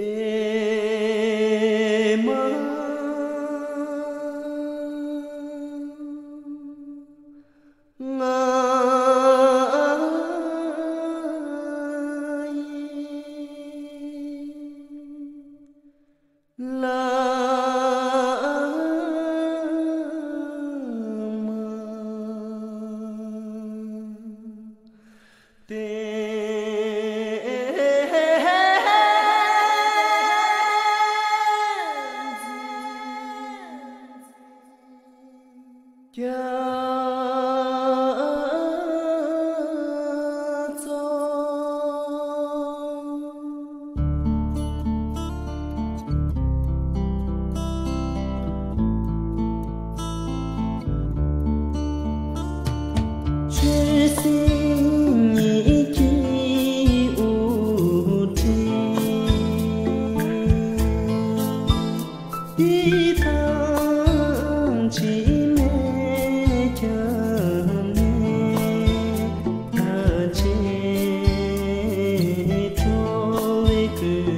It 呀走痴心一句无 te